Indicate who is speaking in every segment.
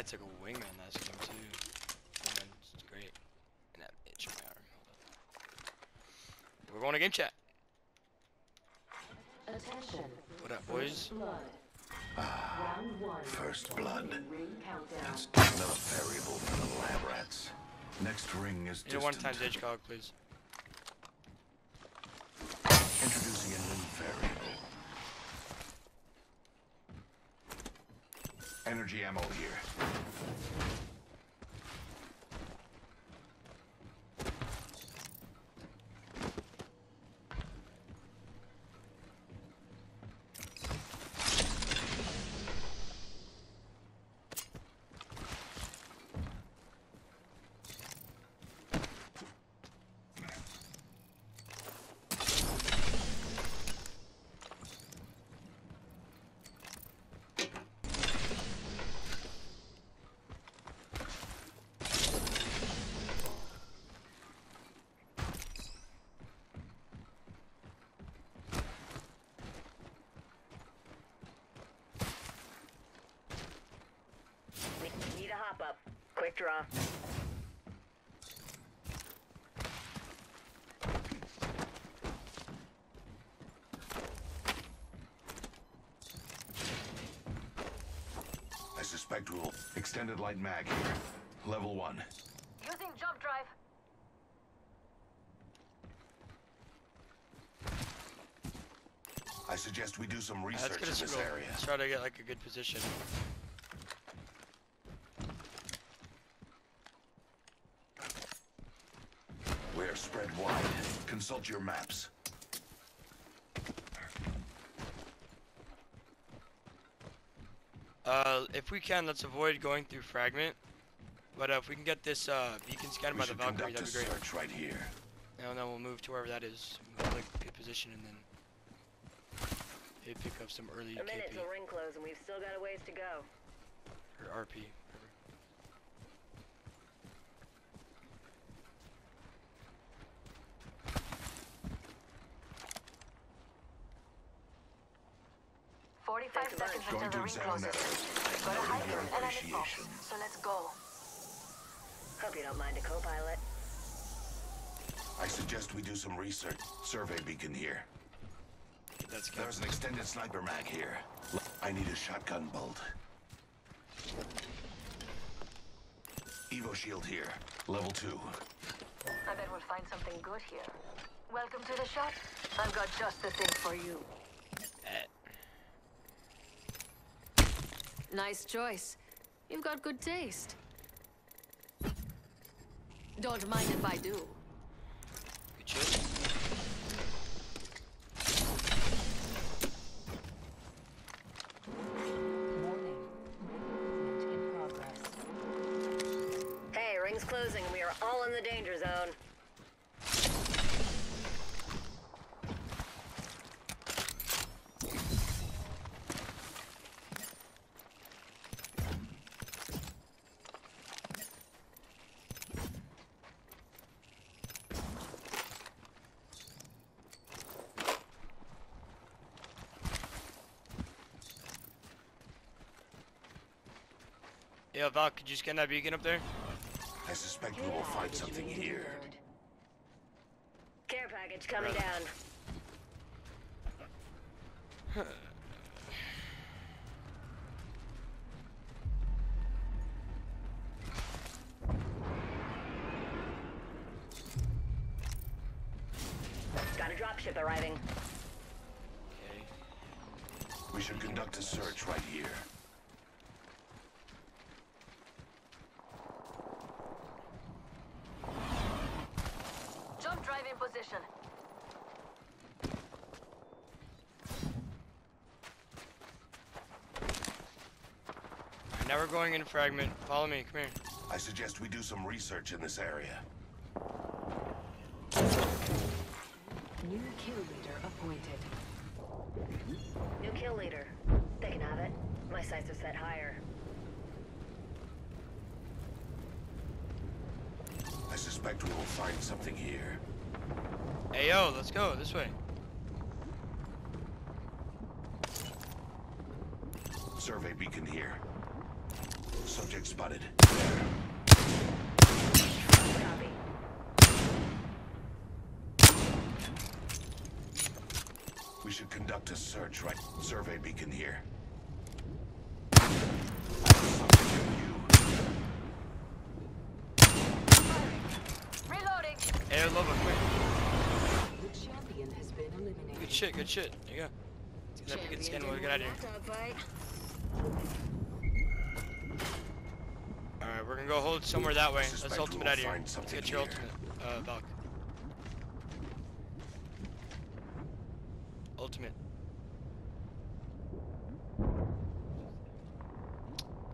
Speaker 1: I took a wingman last game too. Wingman's great. And that itch my arm. We're going to game chat.
Speaker 2: Attention.
Speaker 1: What up, boys?
Speaker 2: Blood. Ah, Round one.
Speaker 3: First blood.
Speaker 2: Ring countdown.
Speaker 3: That's another variable for the lab rats. Next ring is
Speaker 1: You know, one
Speaker 3: distant.
Speaker 1: time Edge Cog, please.
Speaker 3: Introducing a new variable. Energy ammo here.
Speaker 4: Need a hop up. Quick draw.
Speaker 3: I suspect we'll extended light mag here. Level one.
Speaker 4: Using jump drive.
Speaker 3: I suggest we do some research
Speaker 1: get
Speaker 3: in this area.
Speaker 1: Let's try to get like a good position.
Speaker 3: Consult your maps.
Speaker 1: Uh, if we can, let's avoid going through fragment. But uh, if we can get this uh, beacon scanned
Speaker 3: We
Speaker 1: by the
Speaker 3: should
Speaker 1: Valkyrie, that'd be great.
Speaker 3: search right here.
Speaker 1: And then we'll move to wherever that is. Move, like good position and then maybe pick up some early
Speaker 4: A minute
Speaker 1: KP
Speaker 4: till ring close, and we've still got a ways to go.
Speaker 1: or RP. Whatever.
Speaker 5: Forty-five
Speaker 4: Thanks a
Speaker 5: seconds
Speaker 3: Going
Speaker 5: until
Speaker 3: to
Speaker 5: the ring
Speaker 3: examine
Speaker 5: closes.
Speaker 3: that.
Speaker 5: Got a
Speaker 3: Noting
Speaker 5: and an info,
Speaker 3: appreciation.
Speaker 5: so let's go.
Speaker 4: Hope you don't mind a co-pilot.
Speaker 3: I suggest we do some research. Survey beacon here.
Speaker 1: That's.
Speaker 3: There's an extended sniper mag here. I need a shotgun bolt. Evo shield here. Level two.
Speaker 5: I bet we'll find something good here. Welcome to the shop. I've got just the thing for you. Nice choice. You've got good taste. Don't mind if I do.
Speaker 1: Good shit.
Speaker 2: Warning. Movement in progress.
Speaker 4: Hey, ring's closing, we are all in the danger zone.
Speaker 1: Yeah, Val, could you scan that beacon up there?
Speaker 3: I suspect we will find something here.
Speaker 4: Care package coming down. Got a dropship arriving.
Speaker 1: Okay.
Speaker 3: We should conduct a search right here.
Speaker 5: Jump drive in position.
Speaker 1: Alright, now we're going in fragment. Follow me. Come here.
Speaker 3: I suggest we do some research in this area.
Speaker 2: New kill leader appointed.
Speaker 4: New kill leader. They can have it. My sights are set higher.
Speaker 3: I suspect we will find something here.
Speaker 1: Hey yo, let's go this way.
Speaker 3: Survey beacon here. Subject spotted. We should conduct a search right. Survey beacon here.
Speaker 5: Reloading.
Speaker 1: Hey, love quick.
Speaker 2: The champion has been eliminated.
Speaker 1: Good shit, good shit. There you go. Let's get that skin while we get out of here. Alright, we're gonna go hold somewhere that way. Let's ultimate out of here. Let's get your
Speaker 3: here.
Speaker 1: ultimate, uh, Valk. Ultimate.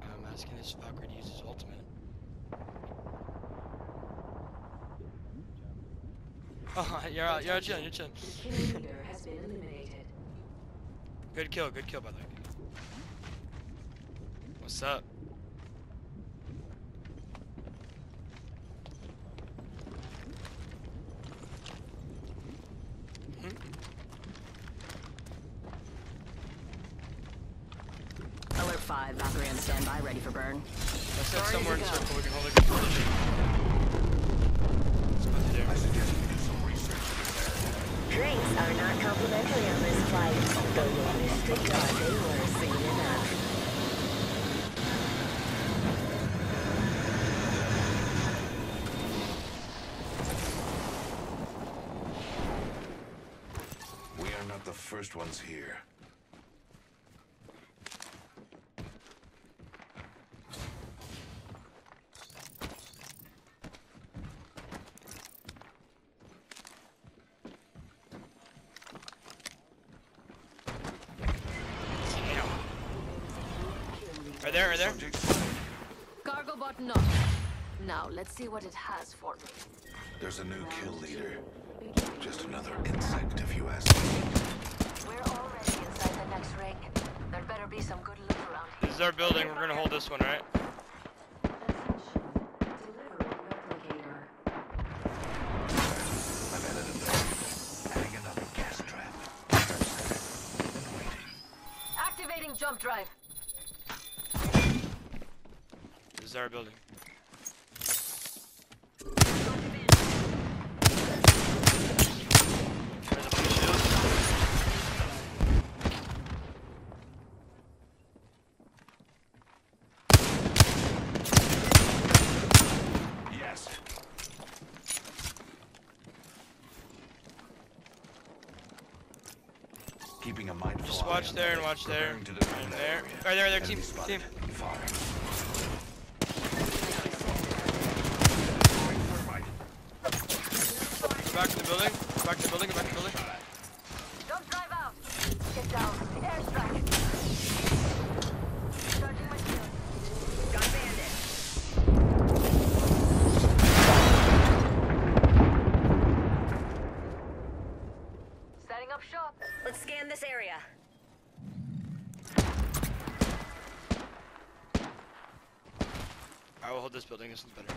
Speaker 1: I'm asking this fucker to use his ultimate. Oh, you're out, you're out chilling, you're chilling.
Speaker 2: The kill leader has been eliminated.
Speaker 1: Good kill, good kill by the way. What's up? Hmm?
Speaker 6: Alert 5, Valkyrie on standby, ready for burn.
Speaker 1: Let's get
Speaker 6: Sorry
Speaker 1: somewhere in
Speaker 6: to
Speaker 1: the
Speaker 6: go.
Speaker 1: circle we can hold a good position. Let's go through
Speaker 3: I
Speaker 1: there.
Speaker 3: suggest we do some research in this area.
Speaker 4: Drinks are not complimentary on this flight, though your mystic garden were soon enough.
Speaker 3: We are not the first ones here.
Speaker 1: Right there, right there.
Speaker 5: Cargo button up. Now let's see what it has for me.
Speaker 3: There's a new kill leader. Just another insect, if you ask me.
Speaker 5: We're already inside the next ring. There better be some good loot around here.
Speaker 1: This is our building. We're gonna hold this one, right?
Speaker 2: Delivery replicator.
Speaker 3: I've added a variable. Adding another gas trap. Prep set. And waiting.
Speaker 5: Activating jump drive.
Speaker 1: This is our building. There's a few shields.
Speaker 3: Yes. Keeping a mindful
Speaker 1: Just
Speaker 3: eye
Speaker 1: watch there and watch there.
Speaker 3: Preparing to defend
Speaker 1: And there. Right there, there, team, team. Back to the building. Back to the building. Back to the building.
Speaker 4: This
Speaker 1: building. This one's better.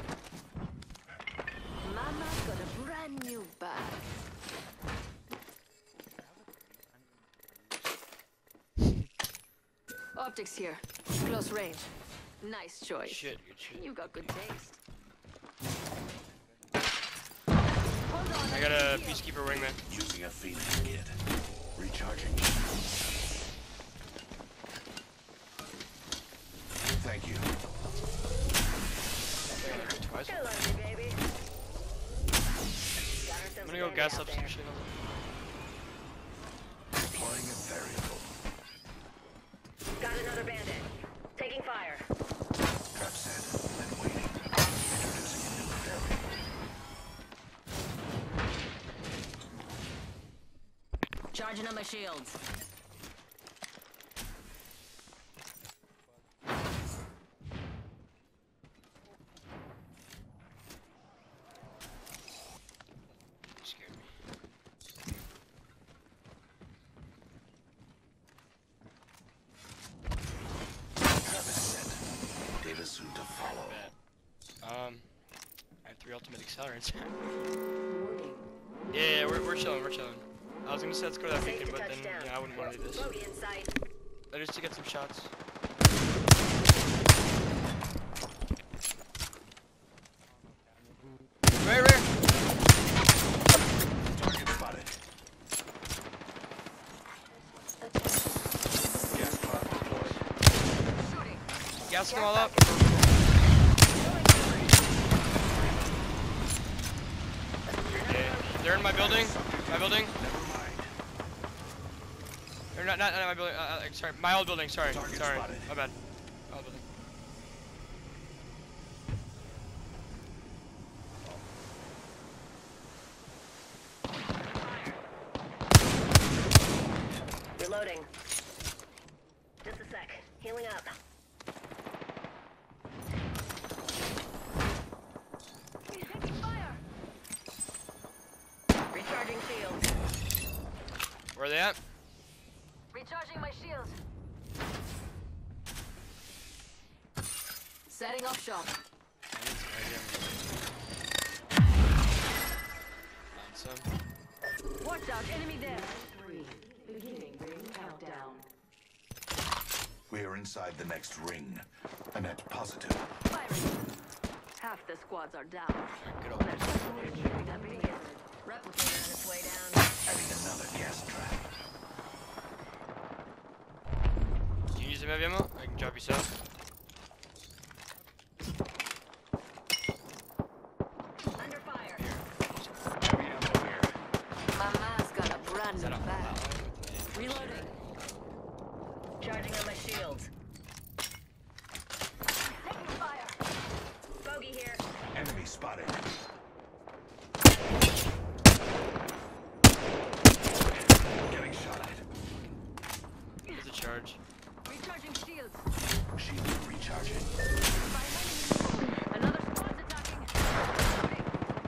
Speaker 5: Mama's got a brand new bag. Optics here. Close range. Nice choice.
Speaker 1: Shit, good shit.
Speaker 5: You got good taste.
Speaker 1: I got a peacekeeper wingman.
Speaker 3: Using a Phoenix kit. Recharging. Thank you.
Speaker 1: Twice.
Speaker 4: Hello, baby. Got ourselves
Speaker 1: I'm gonna go
Speaker 4: bandit
Speaker 1: gas up
Speaker 4: there.
Speaker 1: some shit.
Speaker 3: Deploying a variable.
Speaker 4: Got another bandit. Taking fire.
Speaker 3: Trap set. And waiting. Introducing a new variable.
Speaker 6: Charging on my shields.
Speaker 1: ultimate
Speaker 2: accelerant.
Speaker 1: yeah, yeah, we're, we're chilling, we're chilling. I was gonna say let's go to that beacon, but then yeah, I wouldn't want to do this. Let us to get some shots. Right, right. Target spotted. Gas them all up. In my building. My building.
Speaker 3: Never mind.
Speaker 1: Or not, not, not my building. Uh, uh, sorry, my old building. Sorry,
Speaker 3: Target
Speaker 1: sorry.
Speaker 3: spotted.
Speaker 1: My bad. My old building.
Speaker 4: Reloading. Just a sec. Healing up. Recharging shields.
Speaker 1: Where are they at?
Speaker 5: Recharging my shields.
Speaker 2: Setting up shop.
Speaker 1: I need some idea. Found some.
Speaker 5: Watch out, enemy there.
Speaker 2: Three. Beginning ring countdown.
Speaker 3: We are inside the next ring. A net positive.
Speaker 5: Firing. Half the squads are down.
Speaker 1: Good old.
Speaker 4: Replicator on its way down.
Speaker 3: Adding another gas trap.
Speaker 1: Can you use some heavy ammo? I can drop you some.
Speaker 4: Under fire.
Speaker 3: Heavy ammo here.
Speaker 2: Mama's got a brand
Speaker 1: Is
Speaker 2: new
Speaker 1: that a
Speaker 2: bag.
Speaker 1: flat line?
Speaker 4: Reloading. Charging on my shields.
Speaker 5: Taking fire.
Speaker 4: Bogey here.
Speaker 3: Enemy spotted. Getting shot at.
Speaker 1: There's a charge.
Speaker 5: Recharging shields.
Speaker 3: Shield recharging.
Speaker 5: Another squad's attacking.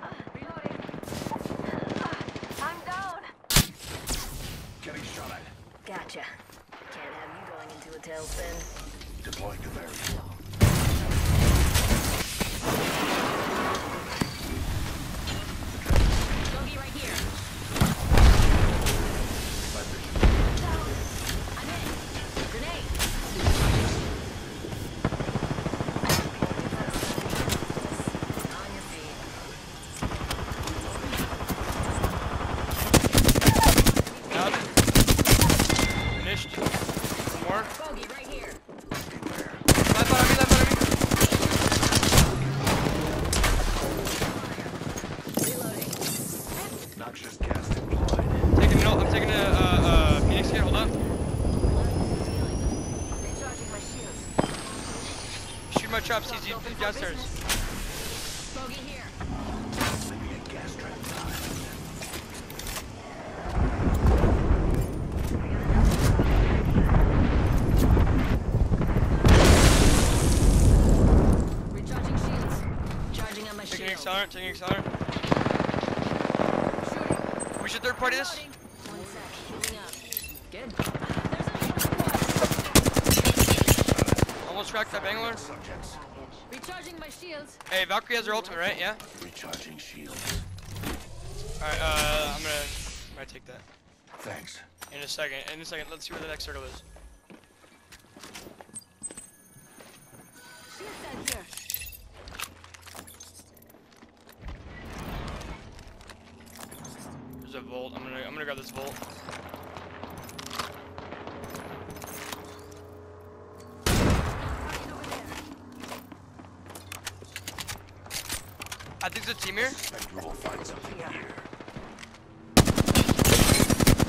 Speaker 5: Ah, Reloading. Ah, I'm down.
Speaker 3: Getting shot at.
Speaker 4: Gotcha. Can't have you going into a tailspin.
Speaker 3: Deploying the barrier.
Speaker 4: Bogey right here.
Speaker 3: My vision.
Speaker 4: I'm in. Grenade. On your feet.
Speaker 1: Down. Finished. One more.
Speaker 4: Bogey right here.
Speaker 3: Beware.
Speaker 1: Left on me, left on me.
Speaker 4: Reloading.
Speaker 3: Noxious gas deployed.
Speaker 1: Taking a note. I'm taking a uh, uh, Phoenix here. Hold up.
Speaker 5: Recharging my shields.
Speaker 1: Shoot my traps. He's, he's downstairs.
Speaker 4: Bogey here.
Speaker 3: Leaving a gas trap.
Speaker 4: Recharging shields. Charging on my
Speaker 1: Taking
Speaker 4: shield.
Speaker 1: accelerant. Taking accelerant. We should third party this.
Speaker 4: One sec. Healing up. Good.
Speaker 1: Almost cracked that Bangalore.
Speaker 3: Subjects.
Speaker 5: Recharging my shields.
Speaker 1: Hey, Valkyrie has her ultimate, right? Yeah.
Speaker 3: Recharging shields.
Speaker 1: All right. Uh, I'm gonna. I'm gonna take that
Speaker 3: Thanks.
Speaker 1: in a second. In a second. Let's see where the next circle is.
Speaker 5: Shields out here.
Speaker 1: There's a volt. I'm gonna. I'm gonna grab this volt.
Speaker 5: Target over there.
Speaker 1: I think there's a team here.
Speaker 3: Suspect we will find something yeah. here.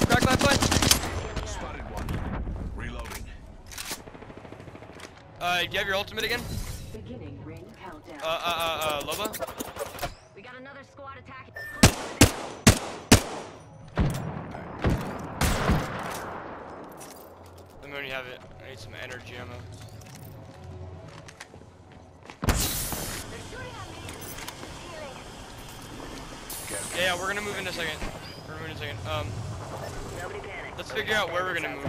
Speaker 1: Crack left foot.
Speaker 3: Spotted one. Reloading.
Speaker 1: Uh, do you have your ultimate again?
Speaker 2: Beginning ring countdown.
Speaker 1: Uh, uh, uh, uh, Loba.
Speaker 4: We got another squad attacking.
Speaker 1: Let me when you have it. I need some energy ammo.
Speaker 5: They're shooting at me. Healing.
Speaker 3: Gas
Speaker 1: Yeah, yeah, we're gonna move in a second. We're moving in a second. Um,
Speaker 4: Nobody panic.
Speaker 1: let's figure out where we're gonna move.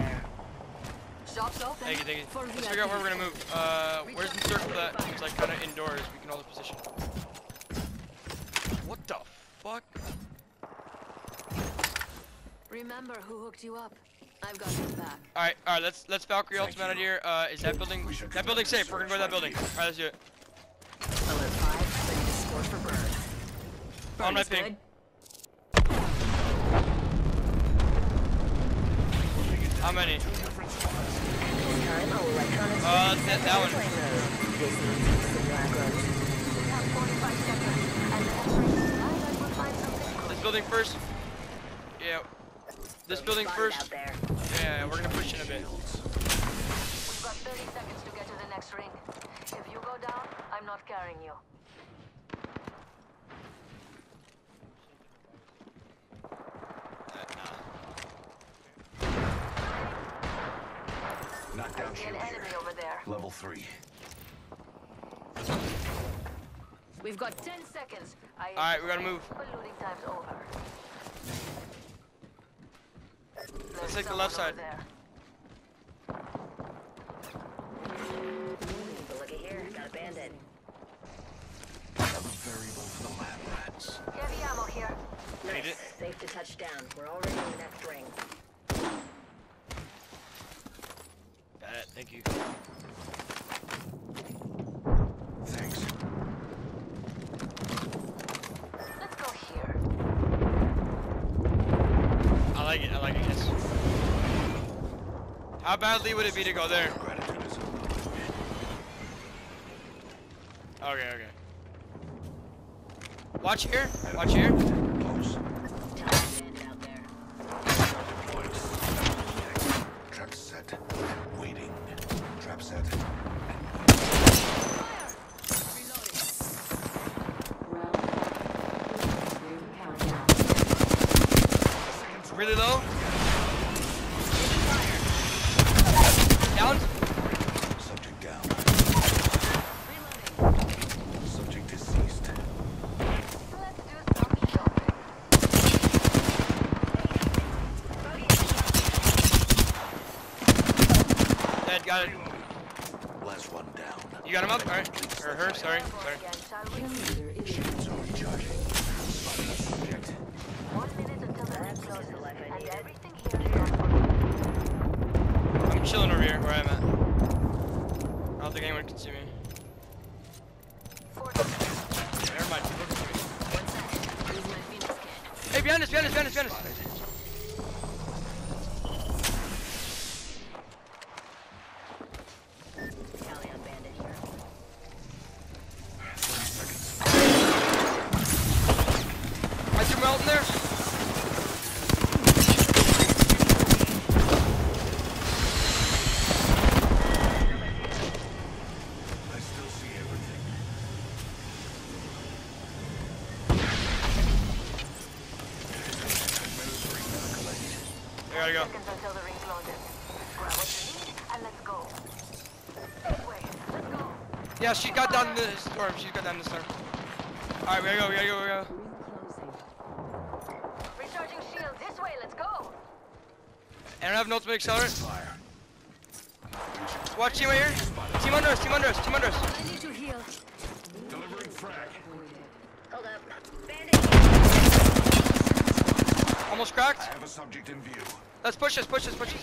Speaker 2: Shops open.
Speaker 1: Thank you, thank you. Let's figure out where we're gonna move. Uh, where's the circle that is like kind of indoors? We can hold the position. What the fuck?
Speaker 5: Remember who hooked you up. I've got his back.
Speaker 1: All right, all right. Let's let's Valkyrie
Speaker 3: Thank
Speaker 1: ultimate out of here. Uh, is that building? That building's
Speaker 3: conduct a
Speaker 1: safe. We're gonna go to that building.
Speaker 3: right
Speaker 1: All right, let's do it.
Speaker 6: Alert 5, ready to score for burn. Burn
Speaker 1: On my
Speaker 6: is
Speaker 1: ping.
Speaker 5: Live, and we'll find something good.
Speaker 1: This building first. Yeah. This building first. Yeah, we're gonna push in a bit.
Speaker 5: We've got 30 seconds to get to the next ring. If you go down, I'm not carrying you.
Speaker 3: Knockdown
Speaker 5: I see
Speaker 3: shield
Speaker 5: an enemy
Speaker 3: here.
Speaker 5: over there.
Speaker 3: Level three.
Speaker 5: We've got 10 seconds. I
Speaker 1: All right, we gotta move.
Speaker 5: But looting time's over. There's
Speaker 1: take the left side.
Speaker 5: There.
Speaker 4: But looky here, got a bandit.
Speaker 3: Another variable for the lab rats.
Speaker 5: Heavy ammo here.
Speaker 1: Need
Speaker 4: Nice.
Speaker 1: it?
Speaker 4: Safe to touch down. We're already in the next ring.
Speaker 1: Got it. Thank you.
Speaker 3: Thanks.
Speaker 5: Let's go here.
Speaker 1: I like it. I like it. Yes. How badly would it be to go there?
Speaker 3: Gratitude is unlimited.
Speaker 1: Okay. Okay. Watch here. Watch here.
Speaker 3: Close.
Speaker 4: Tough bandit out there.
Speaker 3: Points. Trap set. Waiting. Trap set.
Speaker 2: Round ring countdown.
Speaker 1: Really low. Down.
Speaker 3: Subject down. Subject deceased.
Speaker 5: Let's do some shopping.
Speaker 1: Dead. Got it.
Speaker 3: Last one down.
Speaker 1: You got him up. All right. Or her. Sorry.
Speaker 5: Go
Speaker 1: Sorry.
Speaker 5: again, shall we?
Speaker 2: Kill leader is
Speaker 3: Shields are recharging. Spotted a subject.
Speaker 5: One minute until the ring
Speaker 4: That's
Speaker 5: closes,
Speaker 4: the life I
Speaker 5: and
Speaker 4: needed.
Speaker 5: everything here is gone for good.
Speaker 1: I'm chilling over here where I'm at. I don't think anyone can see me.
Speaker 5: Four seconds.
Speaker 1: Never mind. people can see me.
Speaker 4: One sec. Use my Phoenix kit.
Speaker 1: Hey, behind us, behind us, behind us, behind us.
Speaker 4: Tally on bandit here.
Speaker 3: 30 seconds.
Speaker 1: I threw Melt in there.
Speaker 3: I still see everything. Administering medical aid.
Speaker 1: I gotta go.
Speaker 5: Seconds until the ring's loaded. Grab what you need, and let's go. This way. Let's go.
Speaker 1: Yeah, she got down the storm. She got down the storm. All right, we gotta go. We gotta go. We gotta go.
Speaker 5: Recharging shield. This way. Let's go.
Speaker 1: And I have an ultimate accelerant.
Speaker 3: Fire.
Speaker 1: Watch team right here. Team under us. Team under us. Team under us.
Speaker 5: I need to heal.
Speaker 3: Delivering frag.
Speaker 4: Hold up. Bandit!
Speaker 1: Almost cracked.
Speaker 3: I have a subject in view.
Speaker 1: Let's push this. Push this. Push this.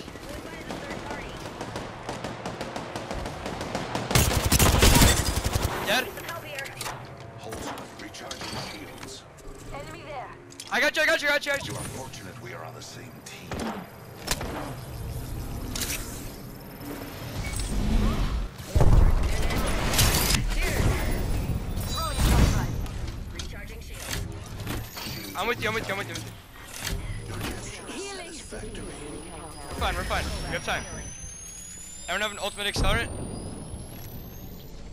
Speaker 1: Dead.
Speaker 4: Help here.
Speaker 3: Recharging shields.
Speaker 5: Enemy there.
Speaker 1: I got you. I got you. I got you. I got
Speaker 3: You
Speaker 1: you.
Speaker 3: are fortunate we are on the same team.
Speaker 5: Throwing flashlight.
Speaker 4: Recharging shield.
Speaker 1: I'm with you. I'm with you. I'm with you. Fine. We're fine. We have time. Everyone have an ultimate accelerant?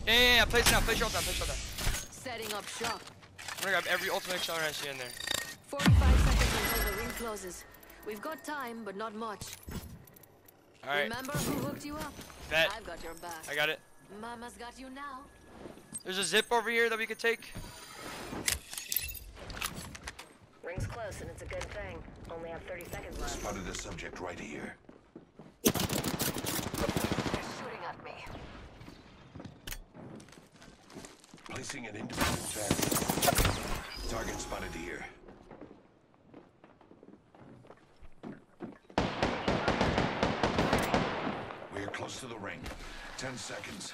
Speaker 1: Yeah, yeah, yeah. Place it down. Place your ult down. Place your ult down.
Speaker 5: Setting up shop.
Speaker 1: I'm gonna grab every ultimate accelerant I see in there.
Speaker 5: 45 seconds until the ring closes. We've got time, but not much.
Speaker 1: All right.
Speaker 5: Remember who hooked you up?
Speaker 1: Bet.
Speaker 5: I've got your back.
Speaker 1: I got it.
Speaker 5: Mama's got you now.
Speaker 1: There's a zip over here that we could take.
Speaker 4: Ring's close and it's a good thing. Only have 30 seconds left.
Speaker 3: Spotted a subject right here.
Speaker 5: They're shooting at me.
Speaker 3: Placing an independent tag. Target spotted here. We are close to the ring. Ten seconds.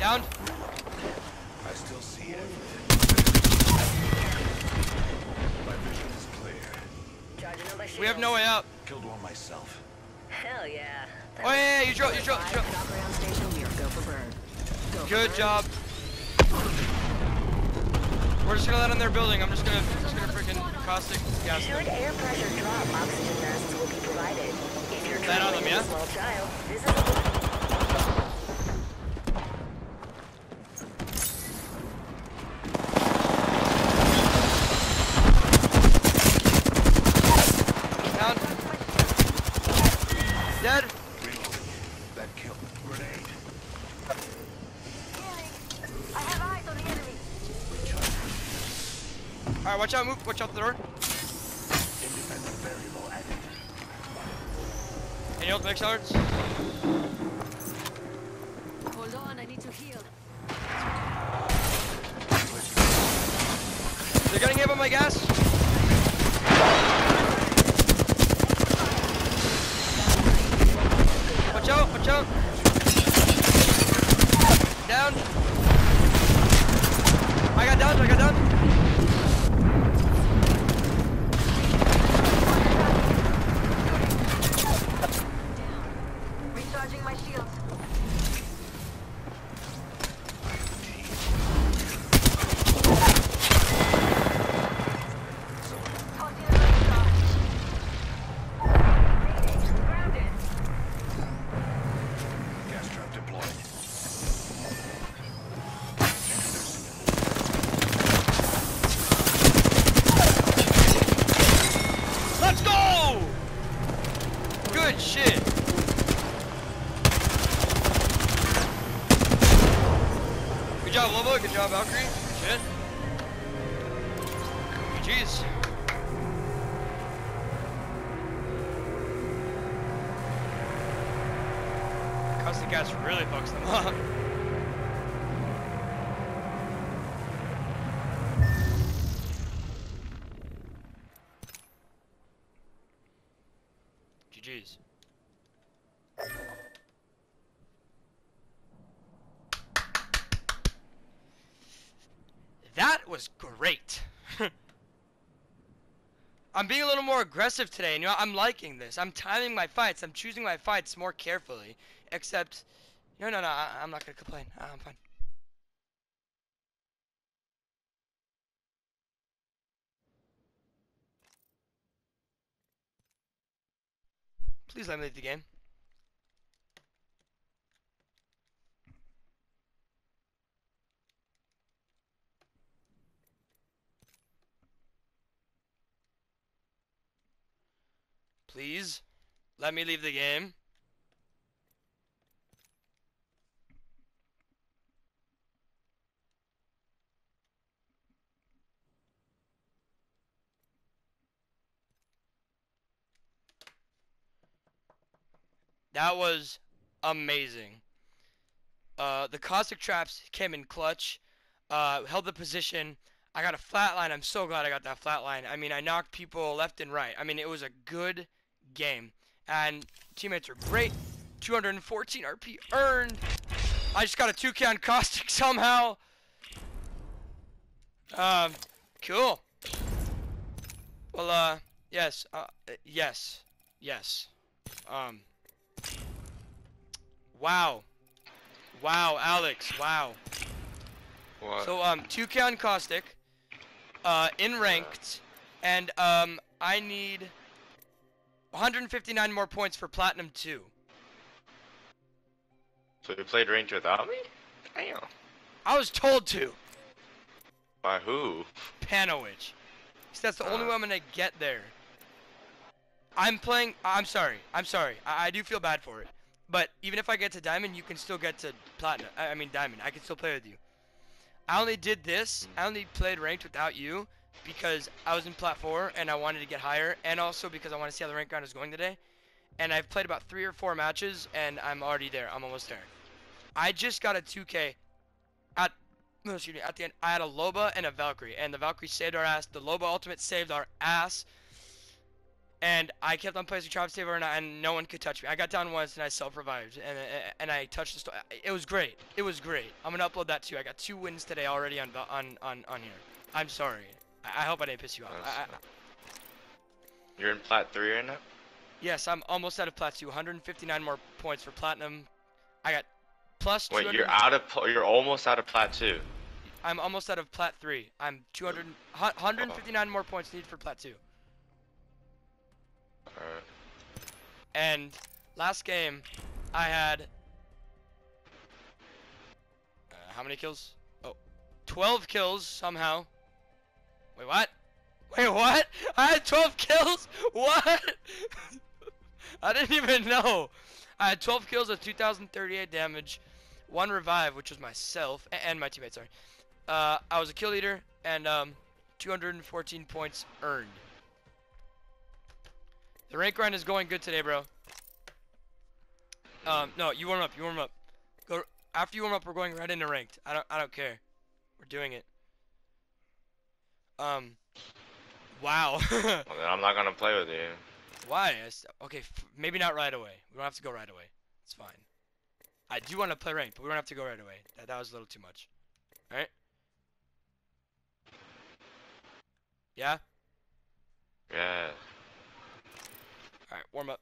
Speaker 1: Down.
Speaker 3: I still see everything. My vision is clear.
Speaker 4: Charging on my shield.
Speaker 1: We have no way out.
Speaker 3: Killed one myself.
Speaker 4: Hell yeah. That
Speaker 1: Oh yeah, yeah, you drove, you drove,
Speaker 4: five
Speaker 1: you drove.
Speaker 4: drop around station here. Go for bird.
Speaker 1: Good job. We're just gonna let on their building. I'm just gonna, just gonna freaking caustic gas
Speaker 4: Should
Speaker 1: them.
Speaker 4: air pressure drop, oxygen masks will be provided. If you're
Speaker 1: Plan on
Speaker 4: traveling
Speaker 1: them,
Speaker 4: with a
Speaker 1: yeah?
Speaker 4: small child, this is a
Speaker 1: Down. Dead.
Speaker 3: Reloading. That killed. Grenade.
Speaker 5: I have eyes on the enemy.
Speaker 1: All right, watch out, move. Watch out the door.
Speaker 3: Independent variable added.
Speaker 1: Any ult mix arts?
Speaker 5: Hold on, I need to heal.
Speaker 1: They're getting hit by my gas. Watch out, watch out. Down. I got down, I got down.
Speaker 5: Recharging my shields.
Speaker 1: Was great. I'm being a little more aggressive today, and you know, I'm liking this. I'm timing my fights. I'm choosing my fights more carefully. Except, no, no, no, I, I'm not gonna complain. Uh, I'm fine. Please let me leave the game. Please let me leave the game. That was amazing. Uh, the caustic traps came in clutch. Uh, held the position. I got a flat line. I'm so glad I got that flat line. I mean, I knocked people left and right. I mean, it was a good game. And teammates are great. 214 RP earned. I just got a 2K on caustic somehow. Um, cool. Well, uh, yes, uh, yes, yes. Um, wow. Wow, Alex, wow.
Speaker 7: What?
Speaker 1: So, um, 2K on Caustic, uh, in ranked, and, um, I need 159 more points for Platinum 2.
Speaker 7: So you played range without me? Damn.
Speaker 1: I was told to,
Speaker 7: By who?
Speaker 1: Panowich. So that's the only
Speaker 7: Uh.
Speaker 1: way I'm gonna get there. I'm playing, I'm sorry, I'm sorry, I, I do feel bad for it. But even if I get to Diamond, you can still get to Platinum, I, I mean Diamond, I can still play with you. I only did this, I only played ranked without you, because I was in Plat 4 and I wanted to get higher, and also because I want to see how the rank round is going today. And I've played about three or four matches, and I'm already there. I'm almost there. I just got a 2K at no, excuse me, at the end. I had a Loba and a Valkyrie, and the Valkyrie saved our ass. The Loba ultimate saved our ass. And I kept on playing Travis Saver, and, I- and no one could touch me. I got down once, and I self-revived, and and I touched the. Sto- it was great. It was great. I'm gonna upload that too. I got two wins today already on on on on here. I'm sorry. I, I hope I didn't piss you off. I, I,
Speaker 7: You're in plat three right now?
Speaker 1: Yes, I'm almost out of plat two. 159 more points for platinum. I got plus.
Speaker 7: Wait, you're out of. You're almost out of plat two.
Speaker 1: I'm almost out of plat three. I'm 200, 159 more points needed for plat two.
Speaker 7: Alright.
Speaker 1: And last game, I had uh, how many kills? Oh, 12 kills somehow. Wait, what? Wait, what? I had 12 kills? What? I didn't even know. I had 12 kills of 2,038 damage, one revive, which was myself and my teammate. Sorry. Uh, I was a kill leader and um, 214 points earned. The rank grind is going good today, bro. Um, no, you warm up. You warm up. Go after you warm up. We're going right into ranked. I don't. I don't care. We're doing it. Um. Wow.
Speaker 7: Well, then I'm not gonna play with you.
Speaker 1: Why? Okay, f- maybe not right away. We don't have to go right away. It's fine. I do want to play ranked, but we don't have to go right away. That, that was a little too much. Alright? Yeah?
Speaker 7: Yeah.
Speaker 1: Alright, warm up.